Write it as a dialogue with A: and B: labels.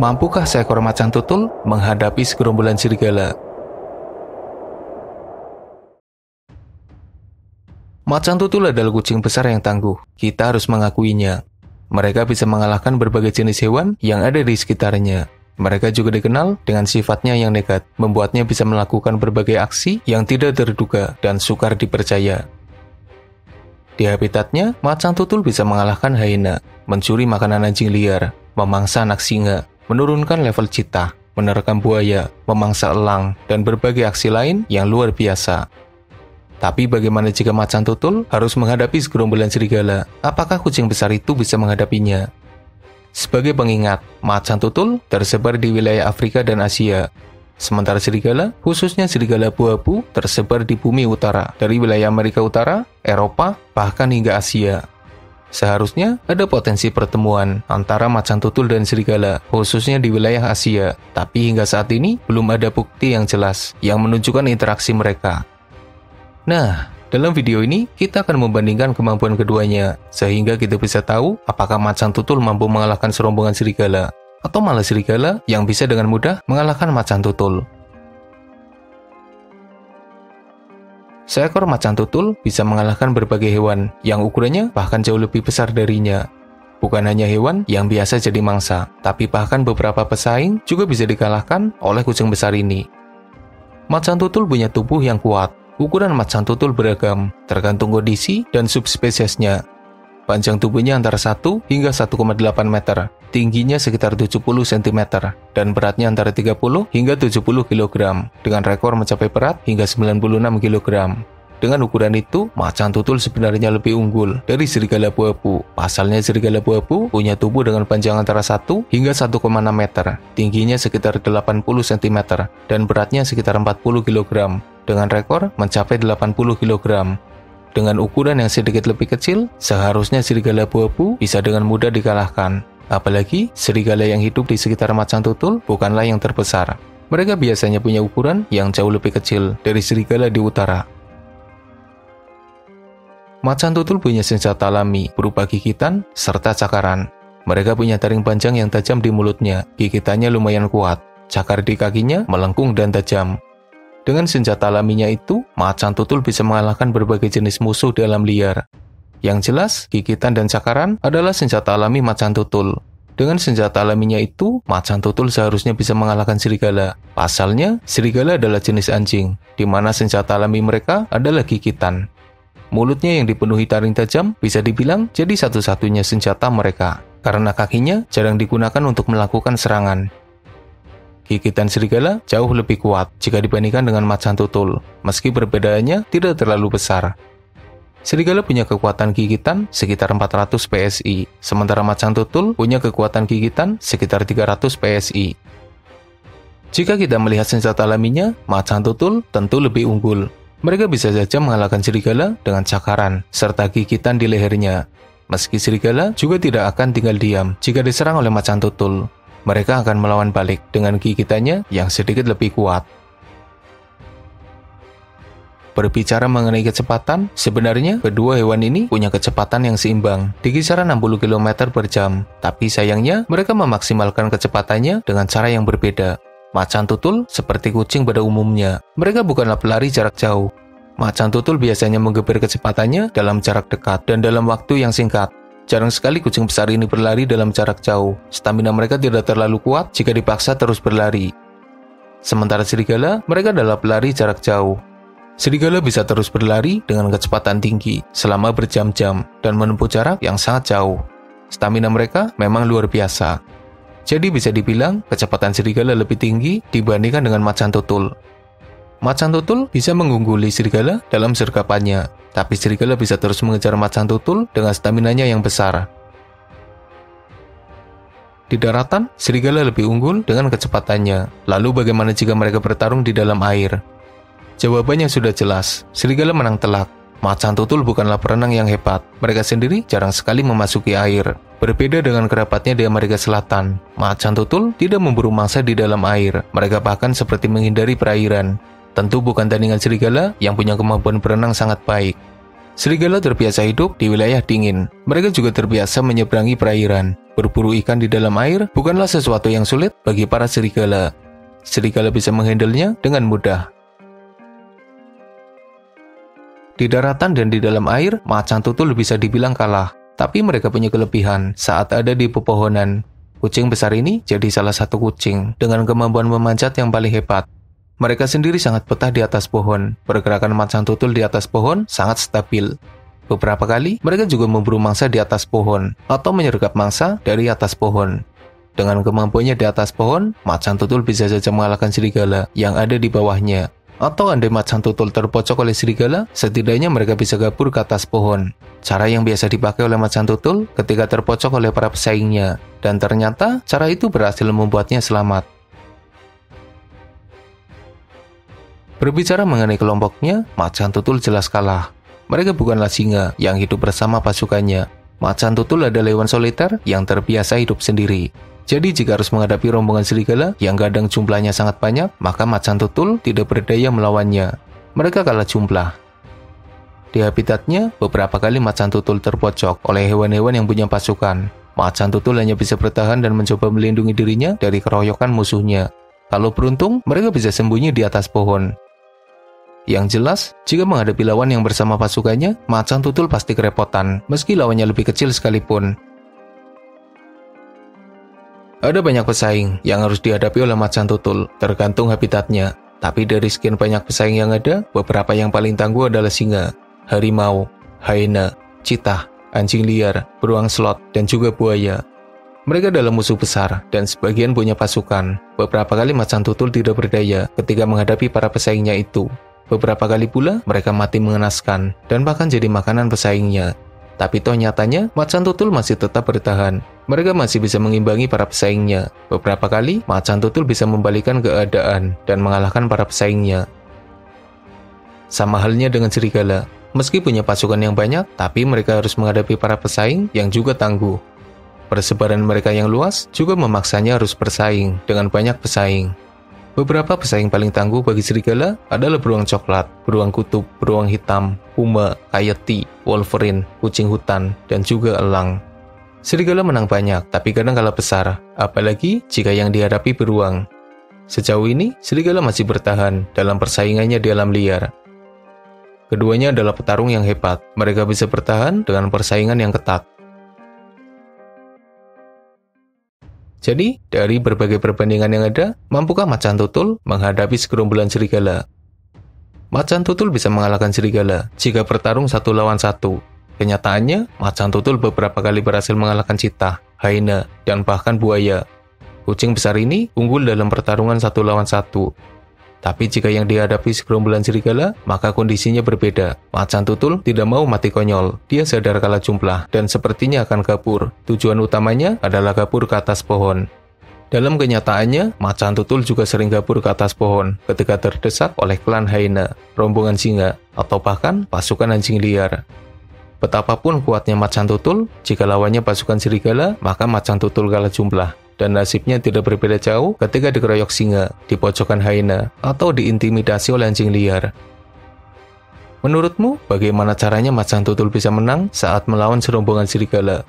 A: Mampukah seekor macan tutul menghadapi segerombolan serigala? Macan tutul adalah kucing besar yang tangguh. Kita harus mengakuinya. Mereka bisa mengalahkan berbagai jenis hewan yang ada di sekitarnya. Mereka juga dikenal dengan sifatnya yang nekat, membuatnya bisa melakukan berbagai aksi yang tidak terduga dan sukar dipercaya. Di habitatnya, macan tutul bisa mengalahkan hyena, mencuri makanan anjing liar, memangsa anak singa, menurunkan level cita, menerkam buaya, memangsa elang, dan berbagai aksi lain yang luar biasa. Tapi bagaimana jika macan tutul harus menghadapi segerombolan serigala? Apakah kucing besar itu bisa menghadapinya? Sebagai pengingat, macan tutul tersebar di wilayah Afrika dan Asia. Sementara serigala, khususnya serigala buah-bu, tersebar di bumi utara, dari wilayah Amerika Utara, Eropa, bahkan hingga Asia. Seharusnya ada potensi pertemuan antara macan tutul dan serigala, khususnya di wilayah Asia. Tapi hingga saat ini belum ada bukti yang jelas yang menunjukkan interaksi mereka. Nah, dalam video ini kita akan membandingkan kemampuan keduanya, sehingga kita bisa tahu apakah macan tutul mampu mengalahkan serombongan serigala, atau malah serigala yang bisa dengan mudah mengalahkan macan tutul. Seekor macan tutul bisa mengalahkan berbagai hewan yang ukurannya bahkan jauh lebih besar darinya. Bukan hanya hewan yang biasa jadi mangsa, tapi bahkan beberapa pesaing juga bisa dikalahkan oleh kucing besar ini. Macan tutul punya tubuh yang kuat. Ukuran macan tutul beragam, tergantung kondisi dan subspesiesnya. Panjang tubuhnya antara 1 hingga 1,8 meter, tingginya sekitar 70 cm, dan beratnya antara 30 hingga 70 kg, dengan rekor mencapai berat hingga 96 kg. Dengan ukuran itu, macan tutul sebenarnya lebih unggul dari serigala buabu. Pasalnya serigala buabu punya tubuh dengan panjang antara 1 hingga 1,6 meter, tingginya sekitar 80 cm, dan beratnya sekitar 40 kg, dengan rekor mencapai 80 kg. Dengan ukuran yang sedikit lebih kecil, seharusnya serigala buabu bisa dengan mudah dikalahkan. Apalagi, serigala yang hidup di sekitar macan tutul bukanlah yang terbesar. Mereka biasanya punya ukuran yang jauh lebih kecil dari serigala di utara. Macan tutul punya senjata alami berupa gigitan serta cakaran. Mereka punya taring panjang yang tajam di mulutnya, gigitannya lumayan kuat. Cakar di kakinya melengkung dan tajam, dengan senjata alaminya itu, macan tutul bisa mengalahkan berbagai jenis musuh di alam liar. Yang jelas, gigitan dan cakaran adalah senjata alami macan tutul. Dengan senjata alaminya itu, macan tutul seharusnya bisa mengalahkan serigala. Pasalnya, serigala adalah jenis anjing, di mana senjata alami mereka adalah gigitan. Mulutnya yang dipenuhi taring tajam bisa dibilang jadi satu-satunya senjata mereka, karena kakinya jarang digunakan untuk melakukan serangan. Gigitan serigala jauh lebih kuat jika dibandingkan dengan macan tutul, meski perbedaannya tidak terlalu besar. Serigala punya kekuatan gigitan sekitar 400 PSI, sementara macan tutul punya kekuatan gigitan sekitar 300 PSI. Jika kita melihat senjata alaminya, macan tutul tentu lebih unggul. Mereka bisa saja mengalahkan serigala dengan cakaran, serta gigitan di lehernya. Meski serigala juga tidak akan tinggal diam jika diserang oleh macan tutul mereka akan melawan balik dengan gigitannya yang sedikit lebih kuat. Berbicara mengenai kecepatan, sebenarnya kedua hewan ini punya kecepatan yang seimbang, di kisaran 60 km per jam. Tapi sayangnya, mereka memaksimalkan kecepatannya dengan cara yang berbeda. Macan tutul seperti kucing pada umumnya. Mereka bukanlah pelari jarak jauh. Macan tutul biasanya menggebir kecepatannya dalam jarak dekat dan dalam waktu yang singkat. Jarang sekali kucing besar ini berlari dalam jarak jauh. Stamina mereka tidak terlalu kuat jika dipaksa terus berlari. Sementara serigala, mereka adalah pelari jarak jauh. Serigala bisa terus berlari dengan kecepatan tinggi selama berjam-jam dan menempuh jarak yang sangat jauh. Stamina mereka memang luar biasa. Jadi bisa dibilang kecepatan serigala lebih tinggi dibandingkan dengan macan tutul. Macan tutul bisa mengungguli serigala dalam sergapannya, tapi serigala bisa terus mengejar macan tutul dengan staminanya yang besar. Di daratan, serigala lebih unggul dengan kecepatannya. Lalu bagaimana jika mereka bertarung di dalam air? Jawabannya sudah jelas, serigala menang telak. Macan tutul bukanlah perenang yang hebat. Mereka sendiri jarang sekali memasuki air. Berbeda dengan kerabatnya di Amerika Selatan, macan tutul tidak memburu mangsa di dalam air. Mereka bahkan seperti menghindari perairan. Tentu bukan tandingan serigala yang punya kemampuan berenang sangat baik. Serigala terbiasa hidup di wilayah dingin. Mereka juga terbiasa menyeberangi perairan. Berburu ikan di dalam air bukanlah sesuatu yang sulit bagi para serigala. Serigala bisa menghandlenya dengan mudah. Di daratan dan di dalam air, macan tutul bisa dibilang kalah. Tapi mereka punya kelebihan saat ada di pepohonan. Kucing besar ini jadi salah satu kucing dengan kemampuan memanjat yang paling hebat. Mereka sendiri sangat betah di atas pohon. Pergerakan macan tutul di atas pohon sangat stabil. Beberapa kali, mereka juga memburu mangsa di atas pohon atau menyergap mangsa dari atas pohon. Dengan kemampuannya di atas pohon, macan tutul bisa saja mengalahkan serigala yang ada di bawahnya. Atau andai macan tutul terpocok oleh serigala, setidaknya mereka bisa gabur ke atas pohon. Cara yang biasa dipakai oleh macan tutul ketika terpocok oleh para pesaingnya. Dan ternyata, cara itu berhasil membuatnya selamat. Berbicara mengenai kelompoknya, macan tutul jelas kalah. Mereka bukanlah singa yang hidup bersama pasukannya. Macan tutul adalah hewan soliter yang terbiasa hidup sendiri. Jadi jika harus menghadapi rombongan serigala yang kadang jumlahnya sangat banyak, maka macan tutul tidak berdaya melawannya. Mereka kalah jumlah. Di habitatnya, beberapa kali macan tutul terpocok oleh hewan-hewan yang punya pasukan. Macan tutul hanya bisa bertahan dan mencoba melindungi dirinya dari keroyokan musuhnya. Kalau beruntung, mereka bisa sembunyi di atas pohon. Yang jelas, jika menghadapi lawan yang bersama pasukannya, macan tutul pasti kerepotan, meski lawannya lebih kecil sekalipun. Ada banyak pesaing yang harus dihadapi oleh macan tutul, tergantung habitatnya. Tapi dari sekian banyak pesaing yang ada, beberapa yang paling tangguh adalah singa, harimau, hyena, citah, anjing liar, beruang slot, dan juga buaya. Mereka adalah musuh besar, dan sebagian punya pasukan. Beberapa kali macan tutul tidak berdaya ketika menghadapi para pesaingnya itu. Beberapa kali pula mereka mati mengenaskan dan bahkan jadi makanan pesaingnya. Tapi toh nyatanya, macan tutul masih tetap bertahan. Mereka masih bisa mengimbangi para pesaingnya. Beberapa kali, macan tutul bisa membalikan keadaan dan mengalahkan para pesaingnya. Sama halnya dengan serigala. Meski punya pasukan yang banyak, tapi mereka harus menghadapi para pesaing yang juga tangguh. Persebaran mereka yang luas juga memaksanya harus bersaing dengan banyak pesaing. Beberapa pesaing paling tangguh bagi serigala adalah beruang coklat, beruang kutub, beruang hitam, puma, coyote, wolverine, kucing hutan, dan juga elang. Serigala menang banyak, tapi kadang kalah besar, apalagi jika yang dihadapi beruang. Sejauh ini, serigala masih bertahan dalam persaingannya di alam liar. Keduanya adalah petarung yang hebat. Mereka bisa bertahan dengan persaingan yang ketat. Jadi, dari berbagai perbandingan yang ada, mampukah macan tutul menghadapi segerombolan serigala? Macan tutul bisa mengalahkan serigala jika bertarung satu lawan satu. Kenyataannya, macan tutul beberapa kali berhasil mengalahkan citah, hyena, dan bahkan buaya. Kucing besar ini unggul dalam pertarungan satu lawan satu, tapi jika yang dihadapi segerombolan serigala, maka kondisinya berbeda. Macan tutul tidak mau mati konyol. Dia sadar kalah jumlah dan sepertinya akan kabur. Tujuan utamanya adalah kabur ke atas pohon. Dalam kenyataannya, macan tutul juga sering kabur ke atas pohon ketika terdesak oleh klan hyena, rombongan singa, atau bahkan pasukan anjing liar. Betapapun kuatnya macan tutul, jika lawannya pasukan serigala, maka macan tutul kalah jumlah dan nasibnya tidak berbeda jauh ketika dikeroyok singa, di pojokan hyena, atau diintimidasi oleh anjing liar. Menurutmu, bagaimana caranya macan tutul bisa menang saat melawan serombongan serigala?